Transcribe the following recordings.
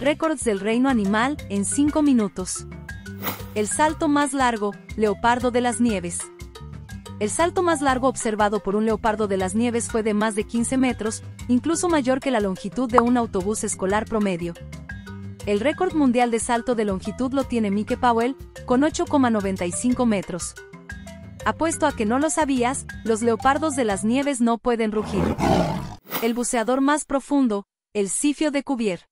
Récords del reino animal en 5 minutos. El salto más largo, leopardo de las nieves. El salto más largo observado por un leopardo de las nieves fue de más de 15 metros, incluso mayor que la longitud de un autobús escolar promedio. El récord mundial de salto de longitud lo tiene Mike Powell, con 8,95 metros. Apuesto a que no lo sabías, los leopardos de las nieves no pueden rugir. El buceador más profundo, el sifio de Cuvier.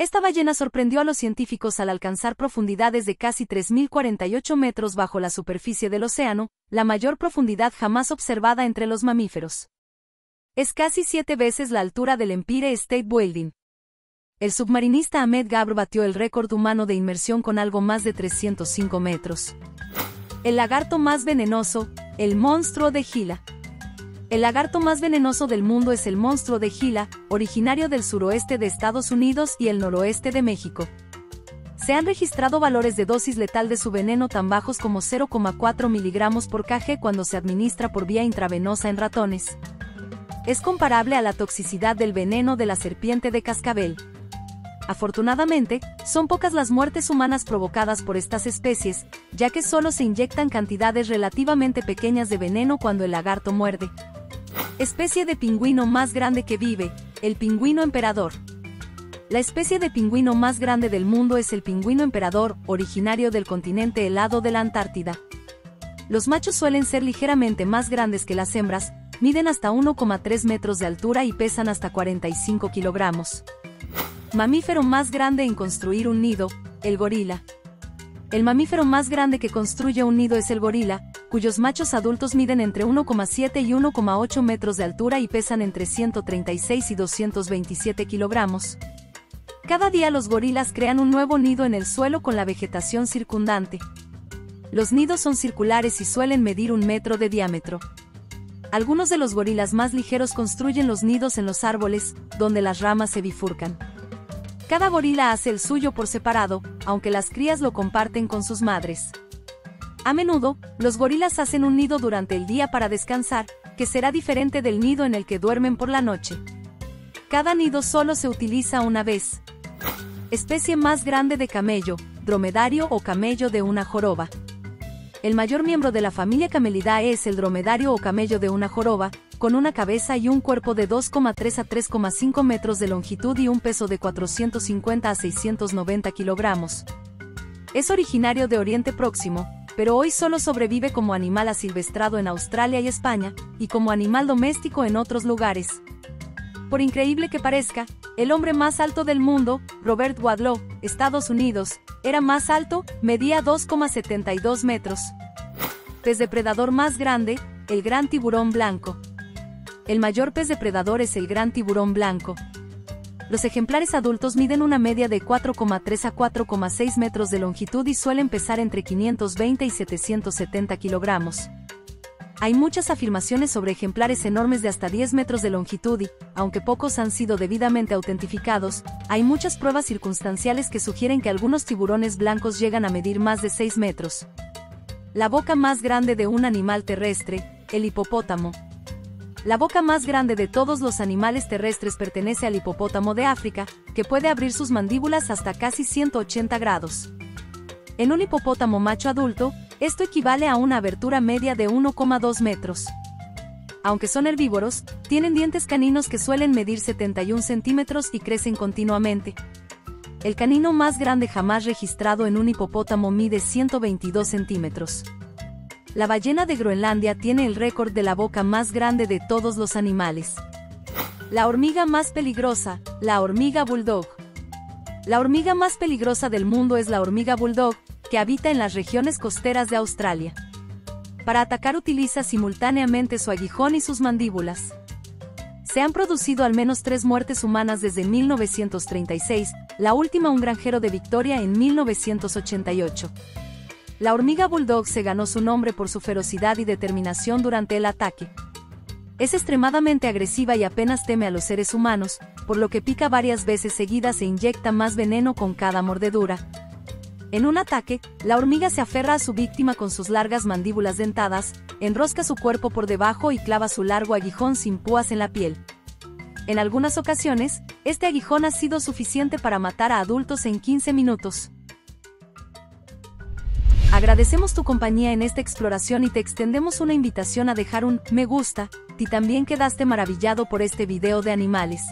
Esta ballena sorprendió a los científicos al alcanzar profundidades de casi 3.048 metros bajo la superficie del océano, la mayor profundidad jamás observada entre los mamíferos. Es casi siete veces la altura del Empire State Building. El submarinista Ahmed Gabr batió el récord humano de inmersión con algo más de 305 metros. El lagarto más venenoso, el monstruo de Gila. El lagarto más venenoso del mundo es el monstruo de Gila, originario del suroeste de Estados Unidos y el noroeste de México. Se han registrado valores de dosis letal de su veneno tan bajos como 0,4 miligramos por kg cuando se administra por vía intravenosa en ratones. Es comparable a la toxicidad del veneno de la serpiente de cascabel. Afortunadamente, son pocas las muertes humanas provocadas por estas especies, ya que solo se inyectan cantidades relativamente pequeñas de veneno cuando el lagarto muerde. Especie de pingüino más grande que vive, el pingüino emperador. La especie de pingüino más grande del mundo es el pingüino emperador, originario del continente helado de la Antártida. Los machos suelen ser ligeramente más grandes que las hembras, miden hasta 1,3 metros de altura y pesan hasta 45 kilogramos. Mamífero más grande en construir un nido, el gorila. El mamífero más grande que construye un nido es el gorila, cuyos machos adultos miden entre 1,7 y 1,8 metros de altura y pesan entre 136 y 227 kilogramos. Cada día los gorilas crean un nuevo nido en el suelo con la vegetación circundante. Los nidos son circulares y suelen medir un metro de diámetro. Algunos de los gorilas más ligeros construyen los nidos en los árboles, donde las ramas se bifurcan. Cada gorila hace el suyo por separado, aunque las crías lo comparten con sus madres. A menudo, los gorilas hacen un nido durante el día para descansar, que será diferente del nido en el que duermen por la noche. Cada nido solo se utiliza una vez. Especie más grande de camello, dromedario o camello de una joroba. El mayor miembro de la familia Camelidae es el dromedario o camello de una joroba, con una cabeza y un cuerpo de 2,3 a 3,5 metros de longitud y un peso de 450 a 690 kilogramos. Es originario de Oriente Próximo, pero hoy solo sobrevive como animal asilvestrado en Australia y España, y como animal doméstico en otros lugares. Por increíble que parezca, el hombre más alto del mundo, Robert Wadlow, Estados Unidos, era más alto, medía 2,72 metros. Pez depredador más grande, el gran tiburón blanco. El mayor pez depredador es el gran tiburón blanco. Los ejemplares adultos miden una media de 4,3 a 4,6 metros de longitud y suelen pesar entre 520 y 770 kilogramos. Hay muchas afirmaciones sobre ejemplares enormes de hasta 10 metros de longitud y, aunque pocos han sido debidamente autentificados, hay muchas pruebas circunstanciales que sugieren que algunos tiburones blancos llegan a medir más de 6 metros. La boca más grande de un animal terrestre, el hipopótamo, la boca más grande de todos los animales terrestres pertenece al hipopótamo de África, que puede abrir sus mandíbulas hasta casi 180 grados. En un hipopótamo macho adulto, esto equivale a una abertura media de 1,2 metros. Aunque son herbívoros, tienen dientes caninos que suelen medir 71 centímetros y crecen continuamente. El canino más grande jamás registrado en un hipopótamo mide 122 centímetros. La ballena de Groenlandia tiene el récord de la boca más grande de todos los animales. La hormiga más peligrosa, la hormiga bulldog. La hormiga más peligrosa del mundo es la hormiga bulldog, que habita en las regiones costeras de Australia. Para atacar utiliza simultáneamente su aguijón y sus mandíbulas. Se han producido al menos tres muertes humanas desde 1936, la última un granjero de Victoria en 1988. La hormiga bulldog se ganó su nombre por su ferocidad y determinación durante el ataque. Es extremadamente agresiva y apenas teme a los seres humanos, por lo que pica varias veces seguidas e inyecta más veneno con cada mordedura. En un ataque, la hormiga se aferra a su víctima con sus largas mandíbulas dentadas, enrosca su cuerpo por debajo y clava su largo aguijón sin púas en la piel. En algunas ocasiones, este aguijón ha sido suficiente para matar a adultos en 15 minutos. Agradecemos tu compañía en esta exploración y te extendemos una invitación a dejar un me gusta, si también quedaste maravillado por este video de animales.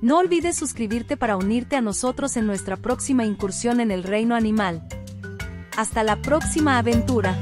No olvides suscribirte para unirte a nosotros en nuestra próxima incursión en el reino animal. Hasta la próxima aventura.